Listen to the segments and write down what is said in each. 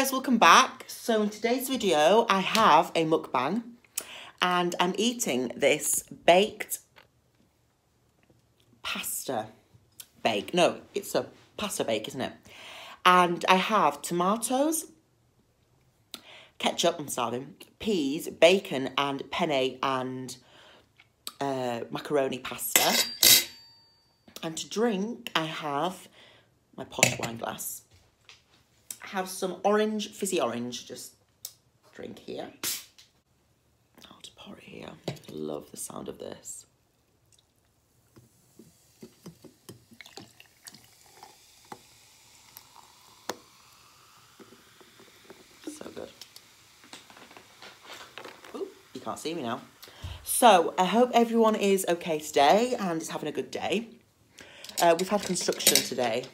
guys, welcome back. So in today's video, I have a mukbang and I'm eating this baked pasta bake. No, it's a pasta bake, isn't it? And I have tomatoes, ketchup, I'm starving, peas, bacon and penne and uh, macaroni pasta. And to drink, I have my posh wine glass have some orange, fizzy orange, just drink here. I'll just pour it here. Love the sound of this. So good. Ooh, you can't see me now. So, I hope everyone is okay today and is having a good day. Uh, we've had construction today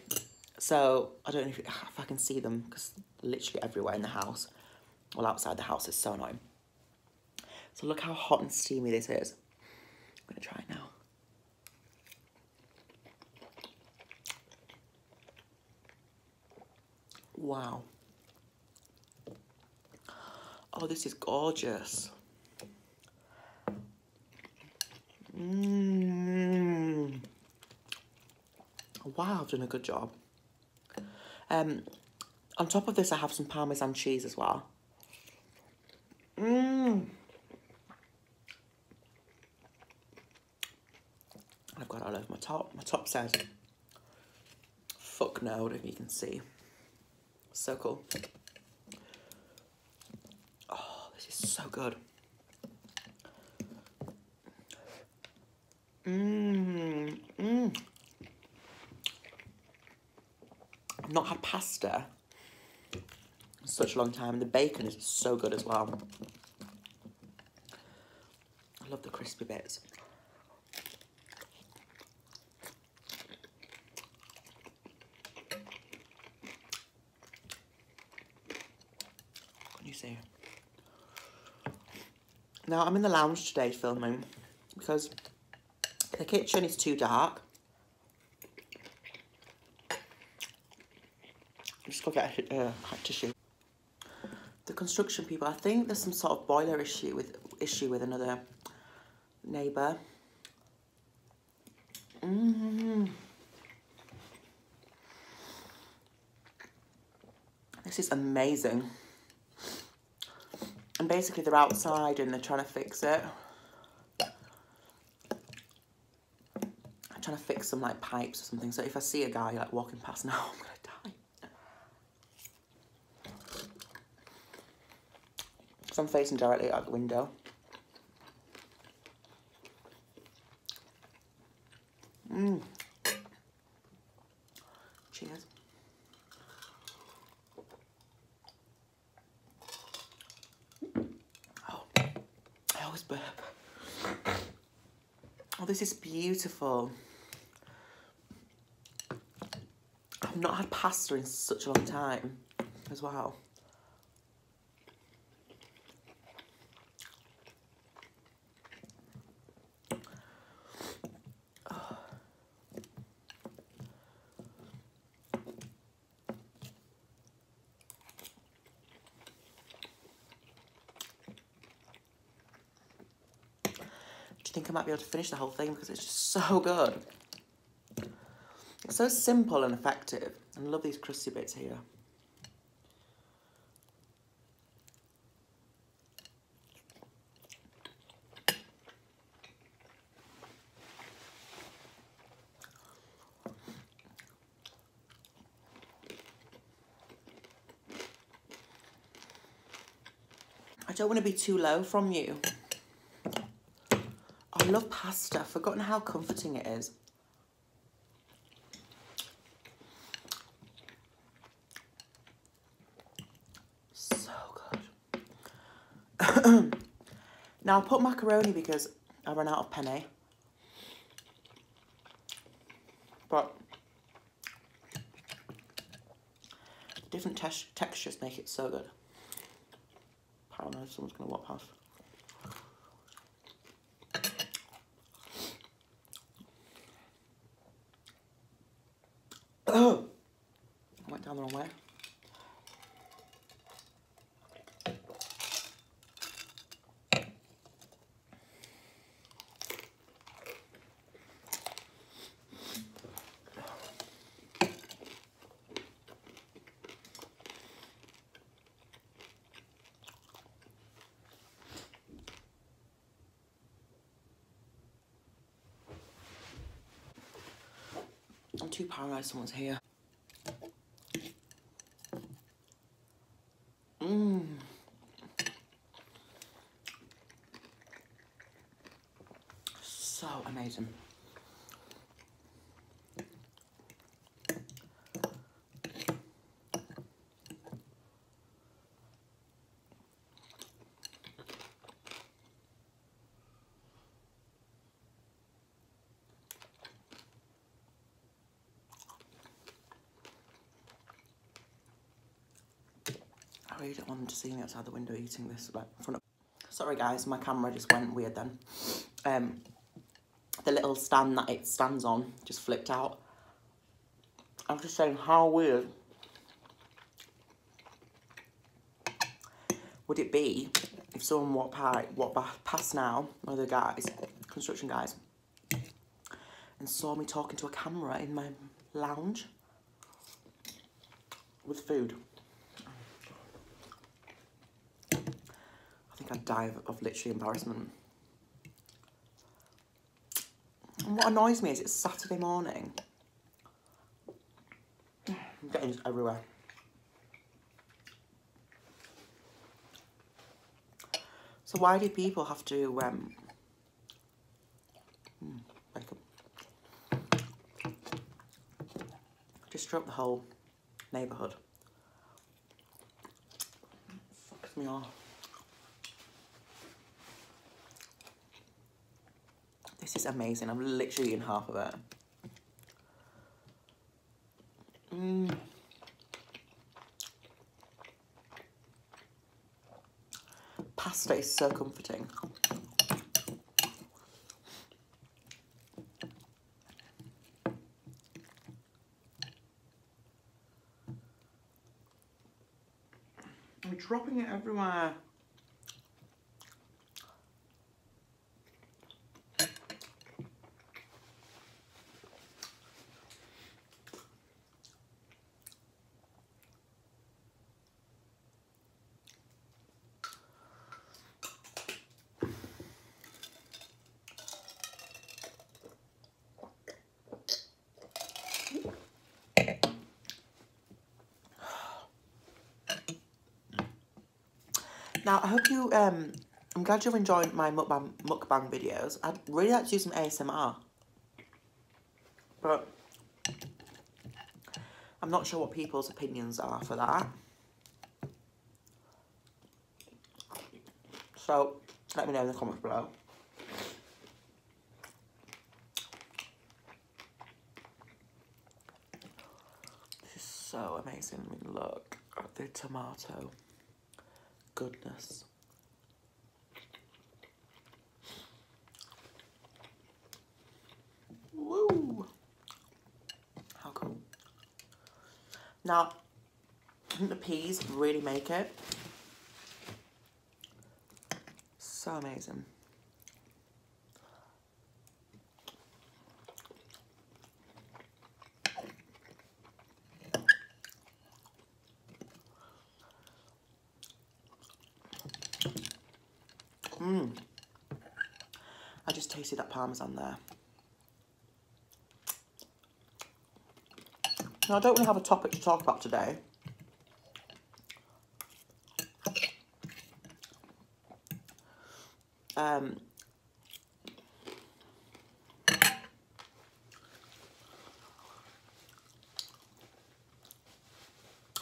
so I don't know if, I can see them because literally everywhere in the house. Well, outside the house is so annoying. So look how hot and steamy this is. I'm to try it now. Wow. Oh, this is gorgeous. Mmm. Wow, I've done a good job. Um, on top of this, I have some Parmesan cheese as well. Mmm. I've got it all over my top. My top says, fuck no, if you can see. So cool. Oh, this is so good. Mmm. Mmm. I've not had pasta such a long time. And the bacon is so good as well. I love the crispy bits. Can you see? Now, I'm in the lounge today filming because the kitchen is too dark just go get a uh, tissue. Construction people, I think there's some sort of boiler issue with issue with another neighbour. Mm. This is amazing. And basically they're outside and they're trying to fix it. I'm trying to fix some like pipes or something. So if I see a guy like walking past now, I'm gonna So I'm facing directly out the window. Mmm. Cheers. Oh, I always burp. Oh, this is beautiful. I've not had pasta in such a long time as well. Think I might be able to finish the whole thing because it's just so good. It's so simple and effective. I love these crusty bits here. I don't want to be too low from you. I love pasta. I've forgotten how comforting it is. So good. now I'll put macaroni because I ran out of penne. But different textures make it so good. I don't know if someone's going to walk past. the wrong way. I'm too paralysed someone's here. Really don't want them to see me outside the window eating this like front of sorry guys my camera just went weird then um the little stand that it stands on just flipped out I'm just saying how weird would it be if someone walked, by, walked past now, one of the guys, construction guys, and saw me talking to a camera in my lounge with food. Think I'd die of, of literally embarrassment. And what annoys me is it's Saturday morning. I'm getting everywhere. So why do people have to um, hmm, disrupt the whole neighbourhood? Fucks me off. This is amazing. I'm literally eating half of it. Mmm. pasta is so comforting. I'm dropping it everywhere. Now, I hope you, um, I'm glad you've enjoyed my mukbang, mukbang videos. I'd really like to do some ASMR. But I'm not sure what people's opinions are for that. So, let me know in the comments below. This is so amazing. I mean, look at the tomato goodness. Woo! How cool. Now, the peas really make it. So amazing. Mmm. I just tasted that parmesan there. Now, I don't really have a topic to talk about today. Um,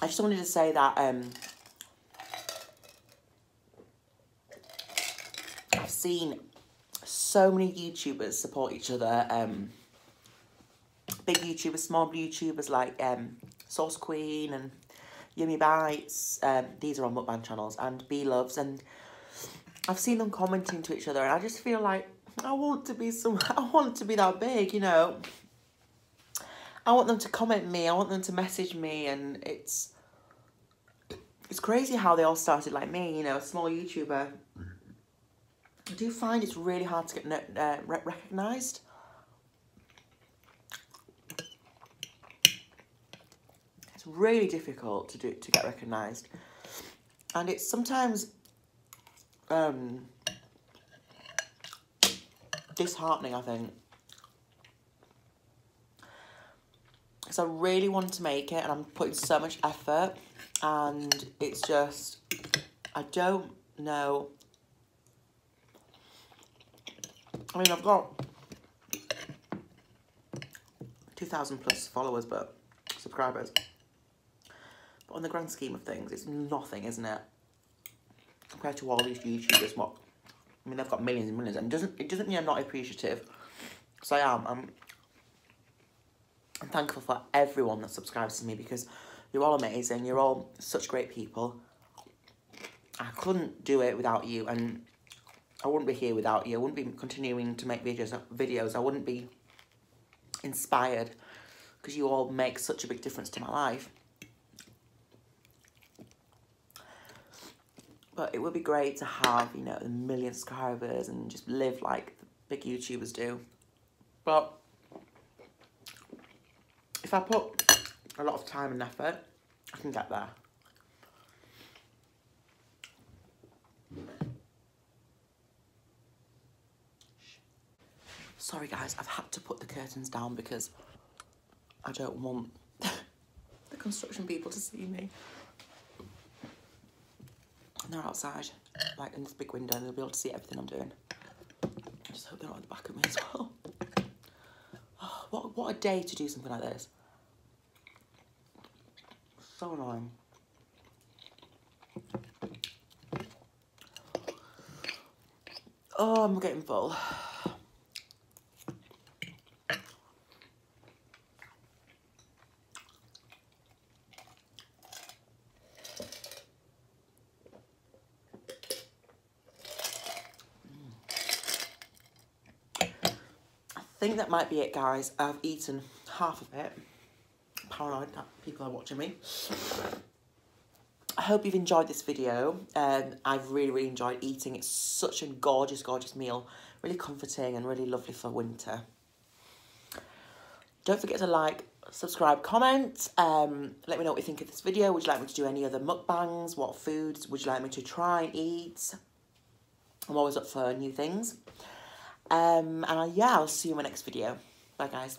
I just wanted to say that um, seen so many YouTubers support each other. Um, big YouTubers, small YouTubers like um, Sauce Queen and Yummy Bites. Um, these are on mukbang channels and B Loves. And I've seen them commenting to each other and I just feel like I want to be some, I want to be that big, you know. I want them to comment me. I want them to message me and it's, it's crazy how they all started like me, you know, a small YouTuber I do find it's really hard to get uh, recognised. It's really difficult to do to get recognised, and it's sometimes um, disheartening. I think because I really want to make it and I'm putting so much effort and it's just, I don't know. I mean, I've got 2,000 plus followers, but subscribers. But on the grand scheme of things, it's nothing, isn't it? Compared to all these YouTubers, what? I mean, they've got millions and millions, and it doesn't it doesn't mean I'm not appreciative. Because I am. I'm. I'm thankful for everyone that subscribes to me because you're all amazing. You're all such great people. I couldn't do it without you, and I wouldn't be here without you. I wouldn't be continuing to make videos. Videos. I wouldn't be inspired because you all make such a big difference to my life. But it would be great to have, you know, a million subscribers and just live like the big YouTubers do. But if I put a lot of time and effort, I can get there. Sorry guys, I've had to put the curtains down because I don't want the construction people to see me. And they're outside, like in this big window, and they'll be able to see everything I'm doing. I just hope they're not at the back of me as well. Oh, what, what a day to do something like this. So annoying. Oh, I'm getting full. Think that might be it, guys. I've eaten half of it. Paranoid that people are watching me. I hope you've enjoyed this video. Um, I've really, really enjoyed eating. It's such a gorgeous, gorgeous meal. Really comforting and really lovely for winter. Don't forget to like, subscribe, comment. Um, let me know what you think of this video. Would you like me to do any other mukbangs? What foods would you like me to try and eat? I'm always up for new things. Um, and I, yeah, I'll see you in my next video. Bye, guys.